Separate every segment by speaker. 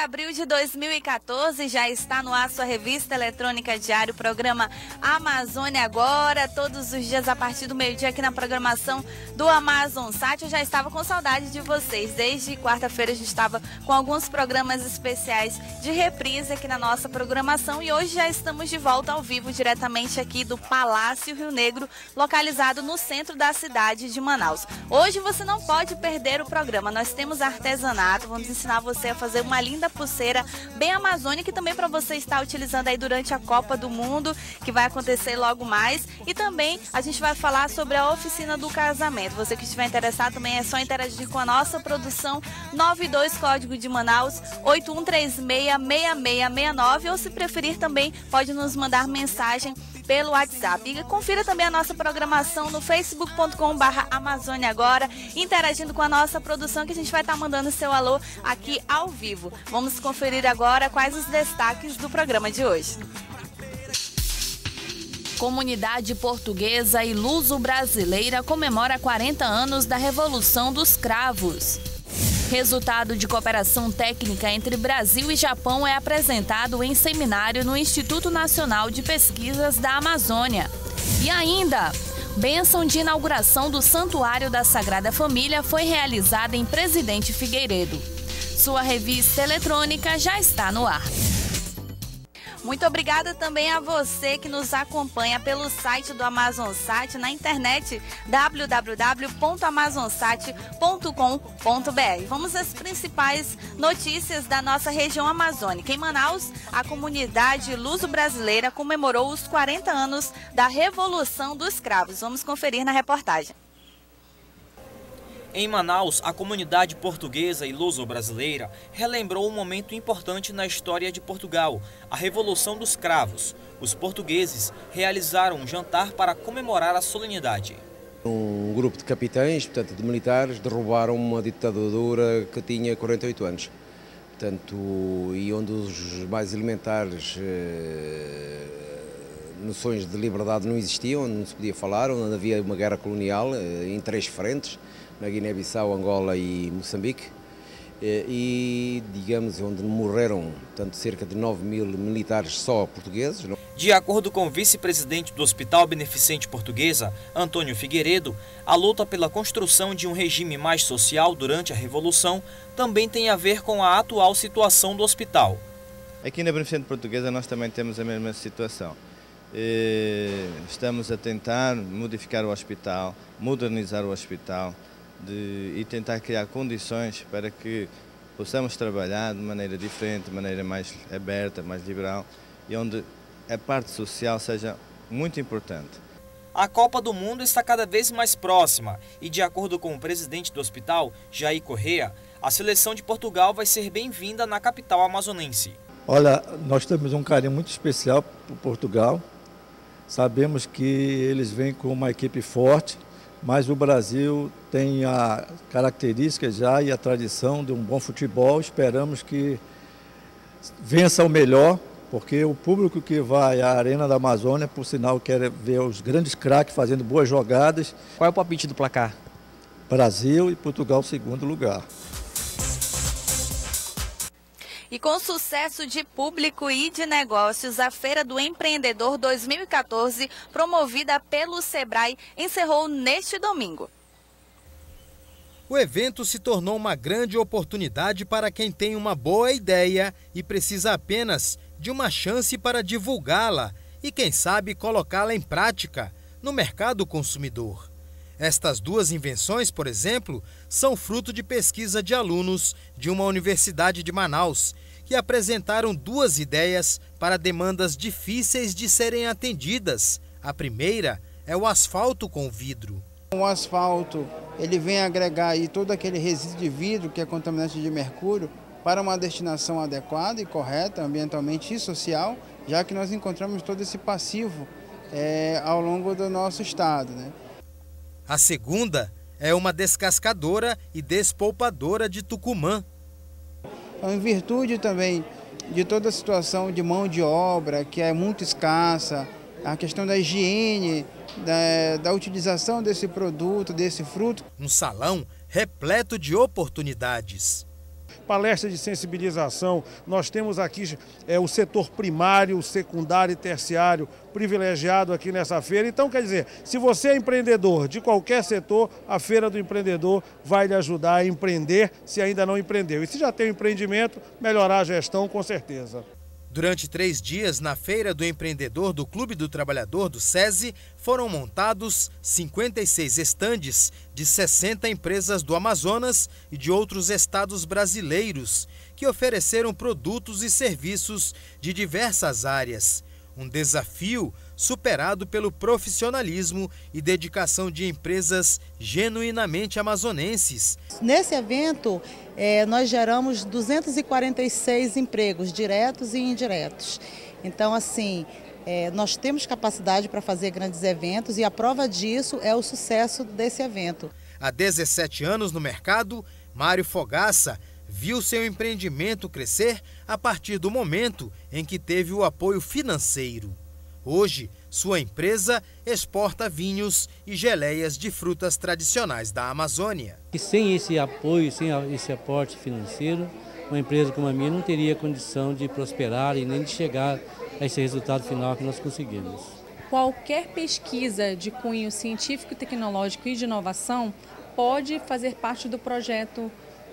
Speaker 1: abril de 2014 já está no ar sua revista eletrônica diário, programa Amazônia Agora, todos os dias a partir do meio-dia aqui na programação do Amazon Sat. Eu já estava com saudade de vocês. Desde quarta-feira a gente estava com alguns programas especiais de reprise aqui na nossa programação e hoje já estamos de volta ao vivo diretamente aqui do Palácio Rio Negro, localizado no centro da cidade de Manaus. Hoje você não pode perder o programa. Nós temos artesanato, vamos ensinar você a fazer uma linda pulseira bem amazônica e também para você estar utilizando aí durante a Copa do Mundo, que vai acontecer logo mais. E também a gente vai falar sobre a oficina do casamento. Você que estiver interessado também é só interagir com a nossa produção 92 Código de Manaus 81366669 ou se preferir também pode nos mandar mensagem pelo WhatsApp. E confira também a nossa programação no facebook.com.br Amazônia Agora, interagindo com a nossa produção que a gente vai estar tá mandando seu alô aqui ao vivo. Vamos conferir agora quais os destaques do programa de hoje. Comunidade portuguesa e luso-brasileira comemora 40 anos da Revolução dos Cravos. Resultado de cooperação técnica entre Brasil e Japão é apresentado em seminário no Instituto Nacional de Pesquisas da Amazônia. E ainda, bênção de inauguração do Santuário da Sagrada Família foi realizada em Presidente Figueiredo. Sua revista eletrônica já está no ar. Muito obrigada também a você que nos acompanha pelo site do Amazon Sat na internet www.amazonsat.com.br. Vamos às principais notícias da nossa região amazônica. Em Manaus, a comunidade luso-brasileira comemorou os 40 anos da Revolução dos Cravos. Vamos conferir na reportagem.
Speaker 2: Em Manaus, a comunidade portuguesa e luso-brasileira relembrou um momento importante na história de Portugal, a Revolução dos Cravos. Os portugueses realizaram um jantar para comemorar a solenidade.
Speaker 3: Um grupo de capitães, portanto de militares, derrubaram uma ditadura que tinha 48 anos. Portanto, e onde os mais elementares eh, noções de liberdade não existiam, onde não se podia falar, onde havia uma guerra colonial eh, em três frentes, na Guiné-Bissau, Angola e Moçambique, eh, e, digamos, onde morreram tanto cerca de 9 mil militares só portugueses.
Speaker 2: De acordo com o vice-presidente do Hospital Beneficente Portuguesa, Antônio Figueiredo, a luta pela construção de um regime mais social durante a Revolução também tem a ver com a atual situação do hospital.
Speaker 4: Aqui na Beneficente Portuguesa nós também temos a mesma situação. Eh, estamos a tentar modificar o hospital, modernizar o hospital, de, e tentar criar condições para que possamos trabalhar de maneira diferente, de maneira mais aberta, mais liberal e onde a parte social seja muito importante.
Speaker 2: A Copa do Mundo está cada vez mais próxima e, de acordo com o presidente do hospital, Jair Correa, a seleção de Portugal vai ser bem-vinda na capital amazonense.
Speaker 5: Olha, nós temos um carinho muito especial por Portugal. Sabemos que eles vêm com uma equipe forte, mas o Brasil tem a característica já e a tradição de um bom futebol. Esperamos que vença o melhor, porque o público que vai à Arena da Amazônia, por sinal, quer ver os grandes craques fazendo boas jogadas.
Speaker 2: Qual é o palpite do placar?
Speaker 5: Brasil e Portugal, segundo lugar.
Speaker 1: E com sucesso de público e de negócios, a Feira do Empreendedor 2014, promovida pelo Sebrae, encerrou neste domingo.
Speaker 6: O evento se tornou uma grande oportunidade para quem tem uma boa ideia e precisa apenas de uma chance para divulgá-la e, quem sabe, colocá-la em prática no mercado consumidor. Estas duas invenções, por exemplo, são fruto de pesquisa de alunos de uma universidade de Manaus, que apresentaram duas ideias para demandas difíceis de serem atendidas. A primeira é o asfalto com vidro.
Speaker 7: O asfalto ele vem agregar aí todo aquele resíduo de vidro que é contaminante de mercúrio para uma destinação adequada e correta ambientalmente e social, já que nós encontramos todo esse passivo é, ao longo do nosso estado. Né?
Speaker 6: A segunda é uma descascadora e despolpadora de Tucumã.
Speaker 7: Em virtude também de toda a situação de mão de obra, que é muito escassa, a questão da higiene, da, da utilização desse produto, desse fruto.
Speaker 6: Um salão repleto de oportunidades.
Speaker 8: Palestra de sensibilização, nós temos aqui é, o setor primário, secundário e terciário privilegiado aqui nessa feira. Então, quer dizer, se você é empreendedor de qualquer setor, a Feira do Empreendedor vai lhe ajudar a empreender se ainda não empreendeu. E se já tem um empreendimento, melhorar a gestão com certeza.
Speaker 6: Durante três dias, na Feira do Empreendedor do Clube do Trabalhador do SESI, foram montados 56 estandes de 60 empresas do Amazonas e de outros estados brasileiros, que ofereceram produtos e serviços de diversas áreas. Um desafio superado pelo profissionalismo e dedicação de empresas genuinamente amazonenses.
Speaker 9: Nesse evento, é, nós geramos 246 empregos, diretos e indiretos. Então, assim, é, nós temos capacidade para fazer grandes eventos e a prova disso é o sucesso desse evento.
Speaker 6: Há 17 anos no mercado, Mário Fogaça viu seu empreendimento crescer a partir do momento em que teve o apoio financeiro. Hoje, sua empresa exporta vinhos e geleias de frutas tradicionais da Amazônia.
Speaker 10: E sem esse apoio, sem esse aporte financeiro, uma empresa como a minha não teria condição de prosperar e nem de chegar a esse resultado final que nós conseguimos.
Speaker 11: Qualquer pesquisa de cunho científico, tecnológico e de inovação pode fazer parte do projeto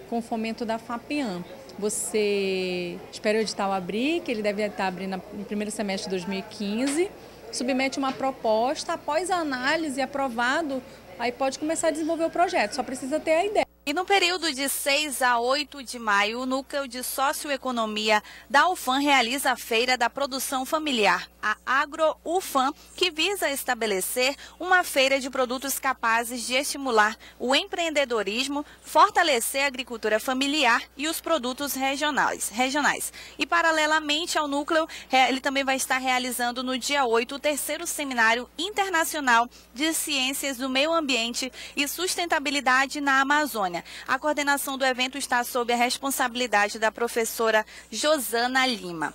Speaker 11: com fomento da FAPEAM. Você espera o edital abrir, que ele deve estar abrindo no primeiro semestre de 2015, submete uma proposta, após a análise aprovado, aí pode começar a desenvolver o projeto, só precisa ter a ideia.
Speaker 1: E no período de 6 a 8 de maio, o Núcleo de Socioeconomia da UFAM realiza a Feira da Produção Familiar, a AgroUFAM, que visa estabelecer uma feira de produtos capazes de estimular o empreendedorismo, fortalecer a agricultura familiar e os produtos regionais. regionais. E, paralelamente ao núcleo, ele também vai estar realizando no dia 8 o terceiro Seminário Internacional de Ciências do Meio Ambiente e Sustentabilidade na Amazônia. A coordenação do evento está sob a responsabilidade da professora Josana Lima.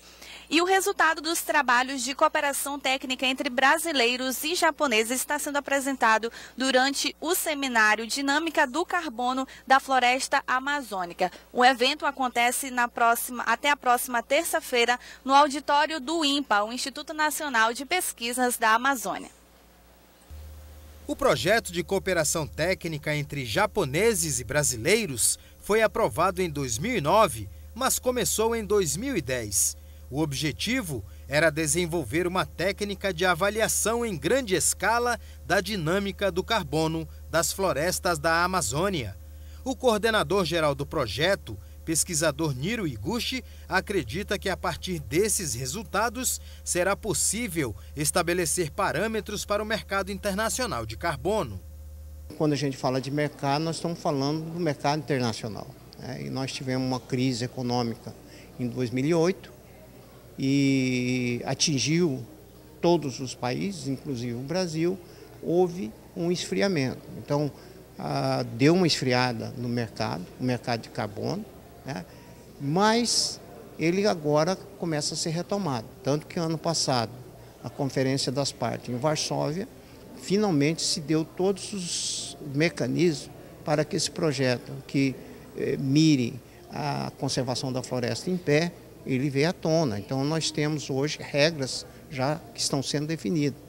Speaker 1: E o resultado dos trabalhos de cooperação técnica entre brasileiros e japoneses está sendo apresentado durante o seminário Dinâmica do Carbono da Floresta Amazônica. O evento acontece na próxima, até a próxima terça-feira no auditório do INPA, o Instituto Nacional de Pesquisas da Amazônia.
Speaker 6: O projeto de cooperação técnica entre japoneses e brasileiros foi aprovado em 2009, mas começou em 2010. O objetivo era desenvolver uma técnica de avaliação em grande escala da dinâmica do carbono das florestas da Amazônia. O coordenador geral do projeto, pesquisador Niro Iguchi acredita que a partir desses resultados será possível estabelecer parâmetros para o mercado internacional de carbono.
Speaker 12: Quando a gente fala de mercado, nós estamos falando do mercado internacional. Né? E nós tivemos uma crise econômica em 2008 e atingiu todos os países, inclusive o Brasil, houve um esfriamento. Então, ah, deu uma esfriada no mercado, o mercado de carbono, né? mas ele agora começa a ser retomado. Tanto que ano passado, a Conferência das Partes em Varsóvia, finalmente se deu todos os mecanismos para que esse projeto, que eh, mire a conservação da floresta em pé, ele venha à tona. Então nós temos hoje regras já que estão sendo definidas.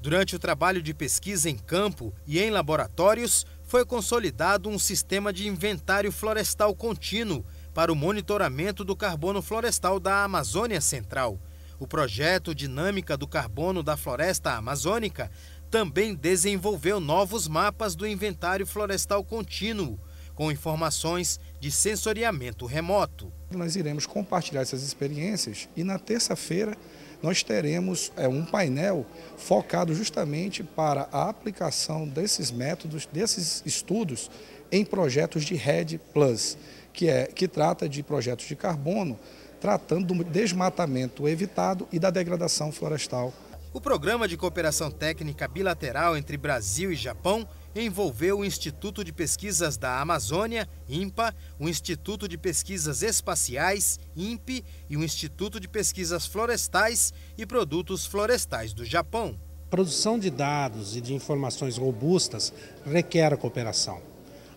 Speaker 6: Durante o trabalho de pesquisa em campo e em laboratórios, foi consolidado um sistema de inventário florestal contínuo para o monitoramento do carbono florestal da Amazônia Central. O projeto Dinâmica do Carbono da Floresta Amazônica também desenvolveu novos mapas do inventário florestal contínuo, com informações de sensoriamento remoto.
Speaker 13: Nós iremos compartilhar essas experiências e na terça-feira nós teremos é, um painel focado justamente para a aplicação desses métodos, desses estudos em projetos de RED Plus, que, é, que trata de projetos de carbono, tratando do desmatamento evitado e da degradação florestal.
Speaker 6: O Programa de Cooperação Técnica Bilateral entre Brasil e Japão envolveu o Instituto de Pesquisas da Amazônia, INPA, o Instituto de Pesquisas Espaciais, INPE, e o Instituto de Pesquisas Florestais e Produtos Florestais do Japão.
Speaker 14: Produção de dados e de informações robustas requer a cooperação.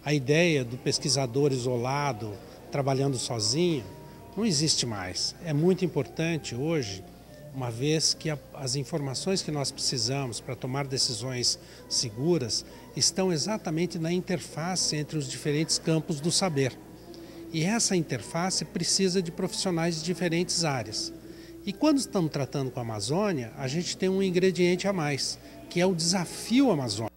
Speaker 14: A ideia do pesquisador isolado, trabalhando sozinho, não existe mais. É muito importante hoje, uma vez que a, as informações que nós precisamos para tomar decisões seguras estão exatamente na interface entre os diferentes campos do saber. E essa interface precisa de profissionais de diferentes áreas. E quando estamos tratando com a Amazônia, a gente tem um ingrediente a mais, que é o desafio Amazônia.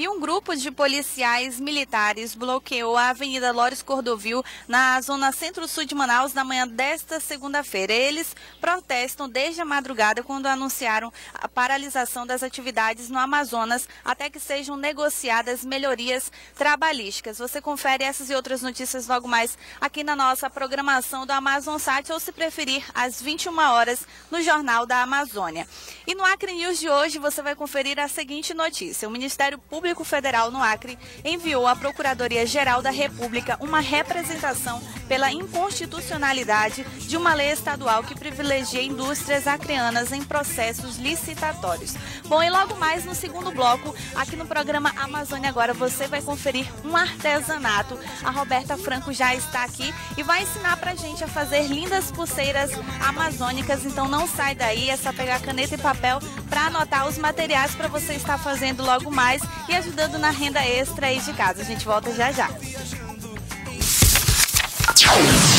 Speaker 1: E um grupo de policiais militares bloqueou a Avenida Lores Cordovil na zona centro-sul de Manaus na manhã desta segunda-feira. Eles protestam desde a madrugada quando anunciaram a paralisação das atividades no Amazonas até que sejam negociadas melhorias trabalhísticas. Você confere essas e outras notícias logo mais aqui na nossa programação do Amazon Sat ou se preferir às 21 horas no Jornal da Amazônia. E no Acre News de hoje você vai conferir a seguinte notícia. O Ministério Público Público Federal no Acre enviou à Procuradoria-Geral da República uma representação pela inconstitucionalidade de uma lei estadual que privilegia indústrias acreanas em processos licitatórios. Bom, e logo mais no segundo bloco, aqui no programa Amazônia Agora, você vai conferir um artesanato. A Roberta Franco já está aqui e vai ensinar pra gente a fazer lindas pulseiras amazônicas. Então não sai daí, é só pegar caneta e papel para anotar os materiais para você estar fazendo logo mais e ajudando na renda extra aí de casa. A gente volta já já. Yeah.